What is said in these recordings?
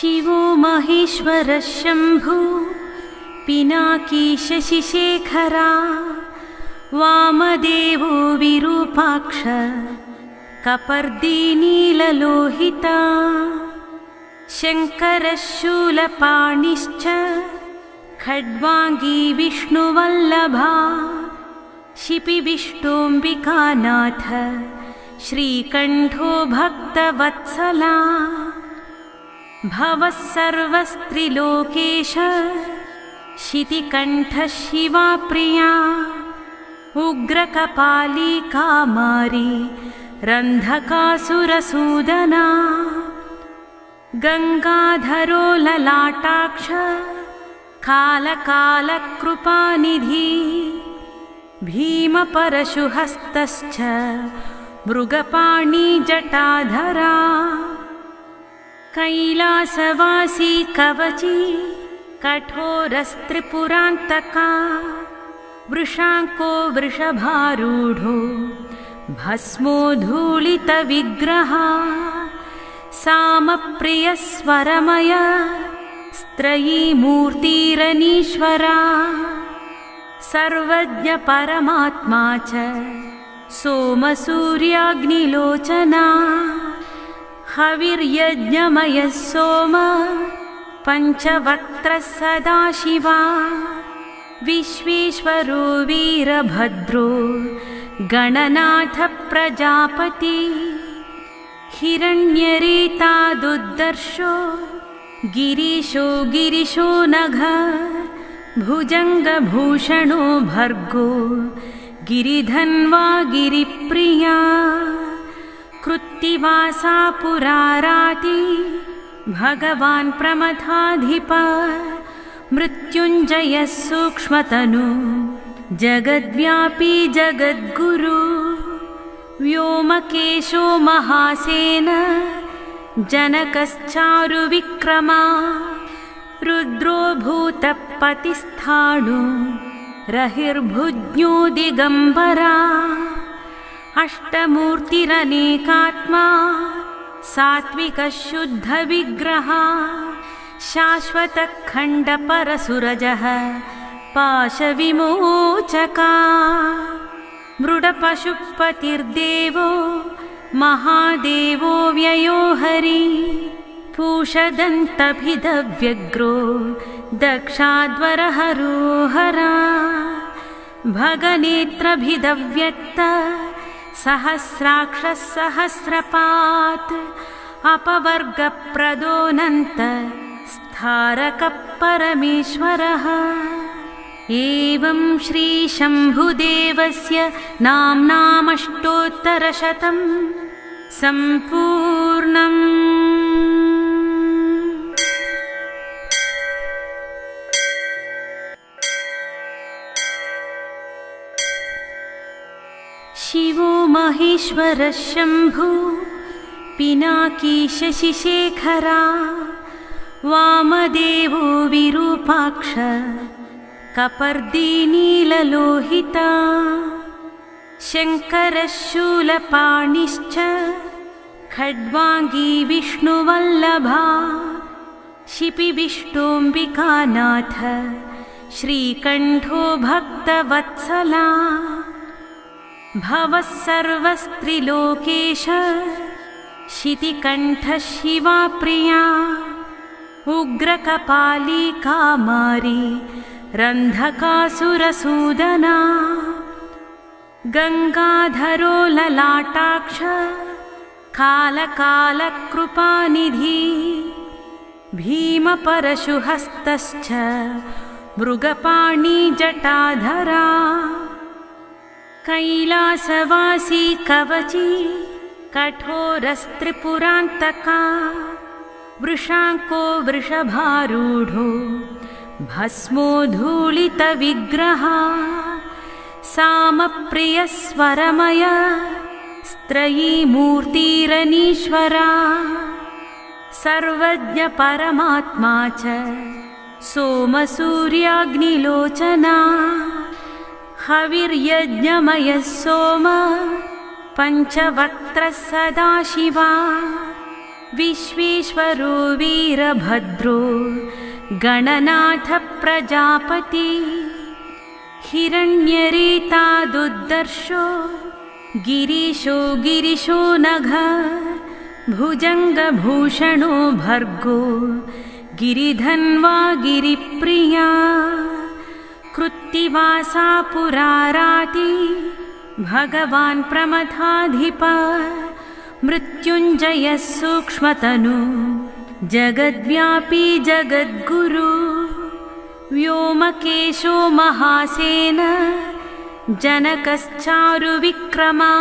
शिवो महेश्वरः शम्भु पिनाकीशशिशेखरा वामदेवो विरूपाक्ष कपर्दीनीललोहिता शङ्करः शूलपाणिश्च खड्वाङ्गी विष्णुवल्लभा शिपिविष्टोऽम्बिकानाथ श्रीकण्ठो भक्तवत्सला भवः सर्वस्त्रिलोकेश शितिकण्ठः शिवा प्रिया उग्रकपाली कामारी रन्धकासुरसूदना गङ्गाधरो ललाटाक्ष कालकालकृपानिधि भीमपरशुहस्तश्च मृगपाणिजटाधरा कैलासवासी कवची कठोरस्त्रिपुरान्तका वृषाङ्को वृषभारूढो भस्मोधूलितविग्रहा सामप्रियस्वरमय स्त्रयीमूर्तिरनीश्वरा सर्वज्ञपरमात्मा च सोमसूर्याग्निलोचना हविर्यज्ञमयः सोम पञ्चवक्त्रः सदाशिवा विश्वेश्वरो वीरभद्रो गणनाथप्रजापति हिरण्यरेतादुर्दर्शो गिरीशो गिरिशो नघ भुजङ्गभूषणो भर्गो गिरिधन्वा गिरिप्रिया कृत्तिवासा पुराराति भगवान् प्रमथाधिप मृत्युञ्जयः सूक्ष्मतनु जगद्व्यापी जगद्गुरु व्योमकेशो महासेन जनकश्चारुविक्रमा रुद्रो भूतपतिस्थाणु रहिर्भुज्ञो दिगम्बरा अष्टमूर्तिरनेकात्मा सात्विकशुद्धविग्रहा शाश्वतखण्डपरसुरजः पाशविमोचका मृडपशुपतिर्देवो महादेवो व्ययो हरि पूषदन्तभिदव्यग्रो दक्षाद्वरहरोहरा भगनेत्रभिदव्यक्त सहस्राक्षः सहस्रपात् अपवर्गप्रदोऽनन्त स्थारकः परमेश्वरः एवं श्रीशम्भुदेवस्य नाम्नामष्टोत्तरशतं सम्पूर्णम् महेश्वरः शम्भु पिनाकीशशिशेखरा वामदेवो विरूपाक्ष कपर्दीनीललोहिता शङ्करः शूलपाणिश्च खड्वाङ्गी विष्णुवल्लभा शिपिविष्टोऽम्बिकानाथ श्रीकण्ठो भक्तवत्सला भवः सर्वस्त्रिलोकेश शितिकण्ठः शिवा प्रिया उग्रकपाली कामारी रन्धकासुरसूदना गङ्गाधरो ललाटाक्ष कालकालकृपानिधि भीमपरशुहस्तश्च मृगपाणिजटाधरा कैलासवासी कवची कठोरस्त्रिपुरान्तका वृषाङ्को वृषभारूढो भस्मोधूलितविग्रहा सामप्रियस्वरमय स्त्रयीमूर्तिरनीश्वरा सर्वज्ञपरमात्मा च सोमसूर्याग्निलोचना हविर्यज्ञमयः सोम पञ्चवक्त्रः सदाशिवा। विश्वेश्वरो वीरभद्रो गणनाथप्रजापति। हिरण्यरेतादुर्दर्शो गिरीशो गिरिशो नघ। भुजङ्गभूषणो भर्गो गिरिधन्वा गिरिप्रिया कृत्तिवासा पुराराति भगवान् प्रमथाधिप मृत्युञ्जयः सूक्ष्मतनु जगद्व्यापी जगद्गुरु व्योमकेशो महासेन जनकश्चारुविक्रमा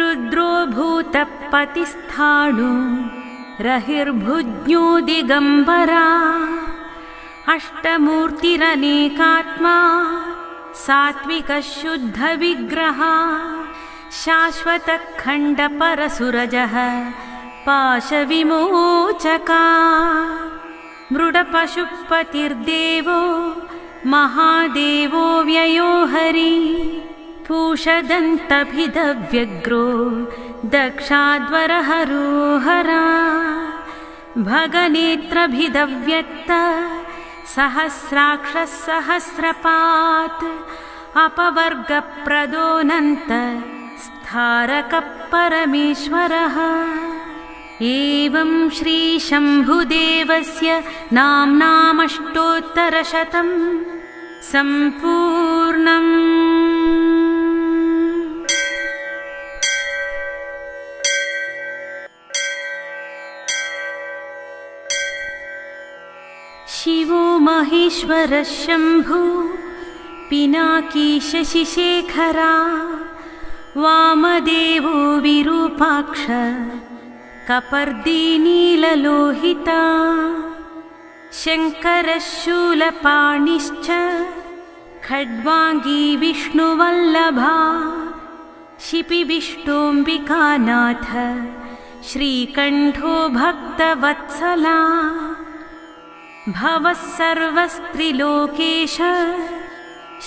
रुद्रो भूतपतिस्थाणु रहिर्भुज्ञो दिगम्बरा अष्टमूर्तिरनेकात्मा सात्विकशुद्धविग्रहा शाश्वतखण्डपरसुरजः पाशविमोचका मृडपशुपतिर्देवो महादेवो व्ययो हरि पूषदन्तभिदव्यग्रो दक्षाद्वरहरोहरा भगनेत्रभिदव्यक्त सहस्राक्षः सहस्रपात् अपवर्गप्रदोऽनन्त स्थारकपरमेश्वरः एवं श्रीशम्भुदेवस्य नाम्नामष्टोत्तरशतं सम्पूर्णम् शिवो महेश्वरः शम्भु पिनाकीशशिशेखरा वामदेवो विरूपाक्ष कपर्दीनीललोहिता शङ्करः शूलपाणिश्च खड्वाङ्गी विष्णुवल्लभा शिपिविष्टोऽम्बिकानाथ श्रीकण्ठो भक्तवत्सला भवः सर्वस्त्रिलोकेश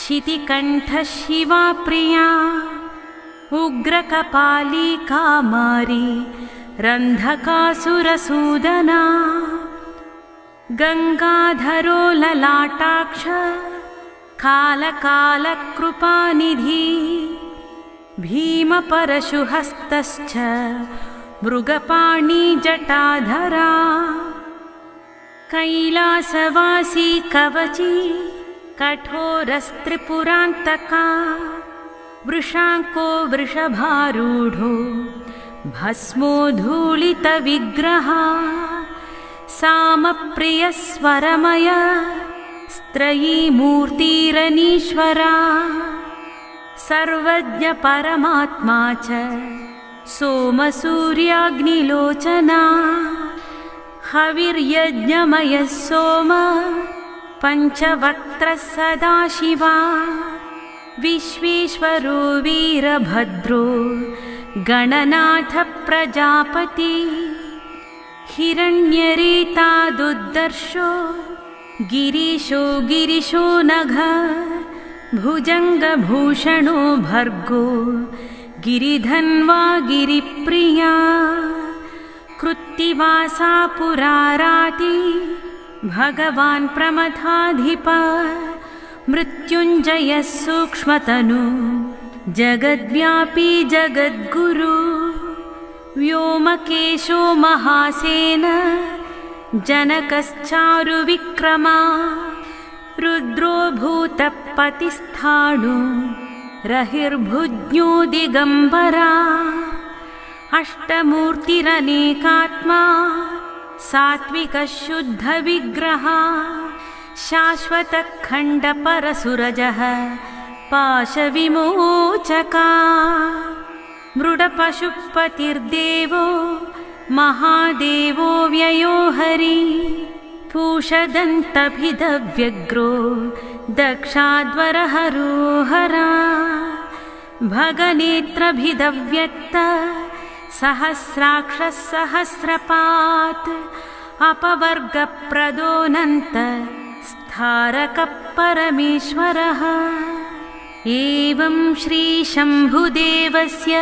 शितिकण्ठः शिवा प्रिया उग्रकपाली कामारी रन्धकासुरसूदना गङ्गाधरो ललाटाक्ष कालकालकृपानिधि भीमपरशुहस्तश्च मृगपाणिजटाधरा कैलासवासी कवची कठोरस्त्रिपुरान्तका वृषाङ्को वृषभारूढो भस्मोद्धूलितविग्रहा सामप्रियस्वरमय स्त्रयीमूर्तिरनीश्वरा सर्वज्ञपरमात्मा च सोमसूर्याग्निलोचना हविर्यज्ञमयः सोम पञ्चवक्त्रः सदाशिवा। विश्वेश्वरो वीरभद्रो गणनाथप्रजापति। हिरण्यरेतादुर्दर्शो गिरीशो गिरिशो नघ भुजङ्गभूषणो भर्गो गिरिधन्वा गिरिप्रिया कृत्तिवासा पुराराति भगवान् प्रमथाधिप। मृत्युञ्जयः सूक्ष्मतनु। जगद्व्यापी जगद्गुरु। व्योमकेशो महासेन। जनकश्चारुविक्रमा रुद्रो भूतपतिस्थाणु रहिर्भुज्ञो दिगम्बरा अष्टमूर्तिरनेकात्मा सात्विकशुद्धविग्रहा शाश्वतखण्डपरसुरजः पाशविमोचका मृडपशुपतिर्देवो महादेवो व्ययो हरि पूषदन्तभिदव्यग्रो दक्षाद्वरहरोहरा भगनेत्रभिदव्यक्त सहस्राक्षः सहस्रपात् अपवर्गप्रदोऽनन्त स्थारकपरमेश्वरः एवं श्रीशम्भुदेवस्य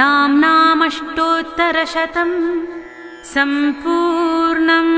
नाम्नामष्टोत्तरशतं सम्पूर्णम्